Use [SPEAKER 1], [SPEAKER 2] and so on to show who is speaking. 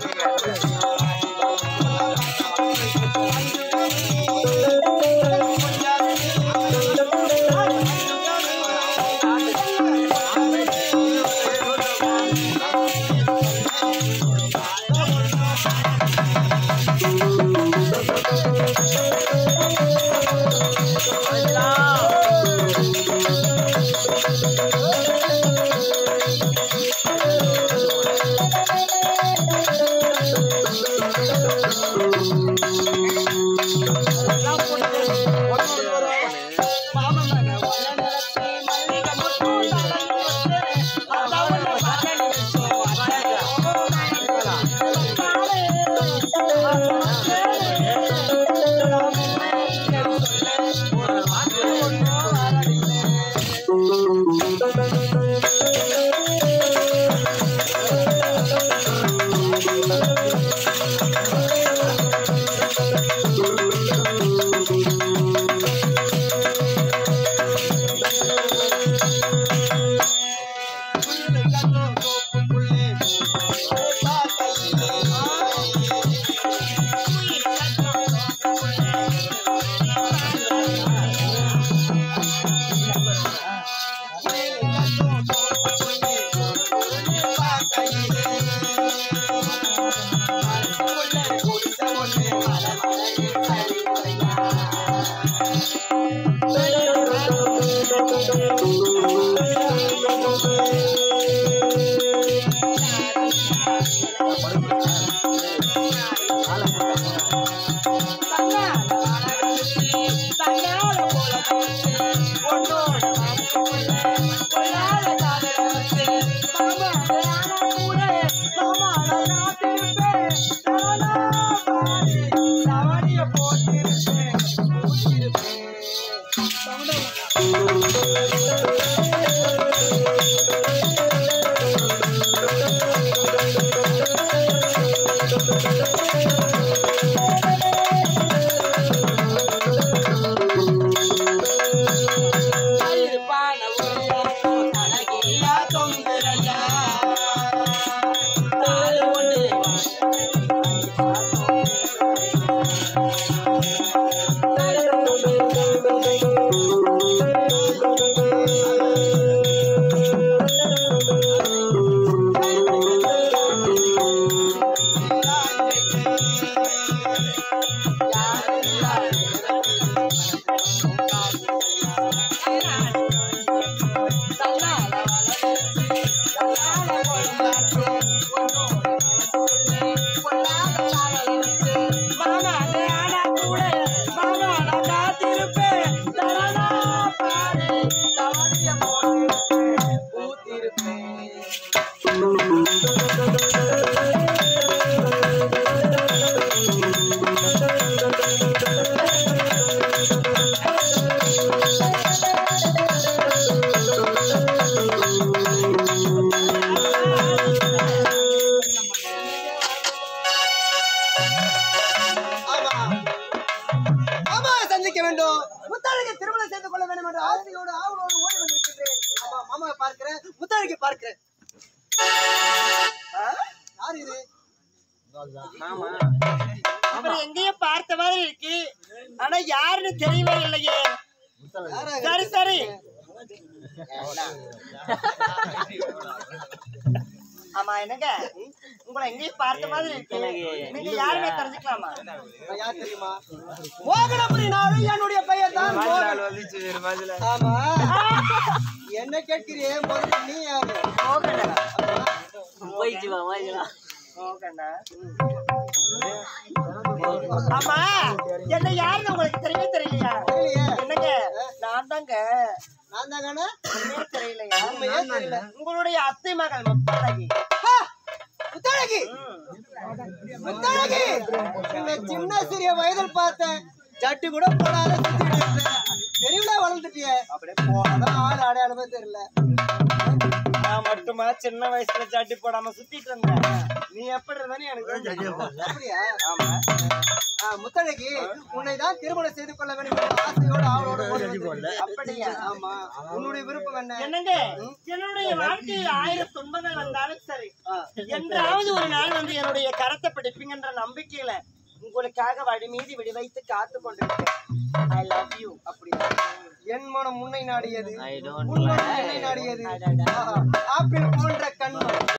[SPEAKER 1] ٹھیک Thank you. ஆமா வேண்டும் முத்தாளுக்கு திருமணம் செய்து கொள்ள வேண்டும் என்ற ஆசையோடு ஆவலோடு ஓடி வந்திருக்கிறேன் ஆமா மாமாவை பார்க்கிறேன் முத்தாளுக்கு பார்க்கிறேன். ஆ? யார் இது?
[SPEAKER 2] எங்கேயோ பார்த்த மாதிரி இருக்கு. ஆனா யாருன்னு தெரியவே இல்லையே. சரி சரி. ஆமா என்னங்க? உங்களை எங்கேயும் பார்த்த மாதிரி இருக்கு. நீங்க யாருமே தெரிஞ்சுக்கலாமா?
[SPEAKER 1] யார் தெரியுமா? மோகனபுரி ஆமா. என்ன கேட்கிறியே? முதல்ல நீ யாரு? ஆமா.
[SPEAKER 2] என்ன யாருன்னு உங்களுக்கு தெரியவே தெரியலையா. என்னங்க? நான் தாங்க.
[SPEAKER 1] நான்
[SPEAKER 2] உண்மையே தெரியலையா. உங்களுடைய அத்தை மகள்!
[SPEAKER 1] முத்தாழகி முத்தாழகி இந்த சின்ன சிறிய வயதில் பார்த்தேன்.
[SPEAKER 3] ஜட்டு கூட போடாத சுத்திட்டு இருந்த. தெருவுல வளர்ந்துட்டியே. அப்படியே போனதான் ஆள் அடையாளமே தெரியல.
[SPEAKER 2] நான் மட்டுமா சின்ன வயசுல சாட்டி போடாம சுத்திட்டு இருந்தேன். நீ எப்படி இருந்தானே எனக்கு தெரியும்.
[SPEAKER 3] அப்படியா?
[SPEAKER 2] ஆமா.
[SPEAKER 3] முத்தழகி உன்னை தான் திருமணம் செய்து கொள்ள வேண்டும் என்ற ஆசையோடு வந்தேன்.
[SPEAKER 2] அப்படியா?
[SPEAKER 3] ஆமா. உன்னுடைய விருப்பம் என்ன?
[SPEAKER 2] என்னங்க? என்னுடைய வாழ்க்கையில் ஆயிரம் துன்பங்கள் வந்தாலும் சரி. என்றாவது ஒரு நாள் வந்து என்னுடைய கரத்தை பிடிப்பீங்கன்ற நம்பிக்கையில உங்களுக்காக வழி மீதி விடி வைத்து காத்து கொண்டிருக்கேன் ஐ லவ் யூ
[SPEAKER 3] அப்படியா என் மனம் உன்னை நாடியது. என்னை நாடியது ஆப்பிள் போன்ற கண்ணும்